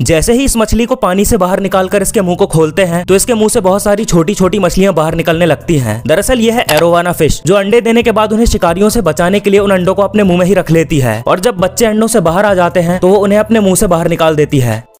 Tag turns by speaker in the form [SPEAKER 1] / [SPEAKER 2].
[SPEAKER 1] जैसे ही इस मछली को पानी से बाहर निकालकर इसके मुँह को खोलते हैं तो इसके मुँह से बहुत सारी छोटी छोटी मछलियाँ बाहर निकलने लगती हैं। दरअसल यह है एरोवाना फ़िश, जो अंडे देने के बाद उन्हें शिकारियों से बचाने के लिए उन अंडों को अपने मुँह में ही रख लेती है, और जब बच्चे अंडों से बाहर आ जाते हैं तो वो उन्हें अपने मुँह से बाहर निकाल देती है।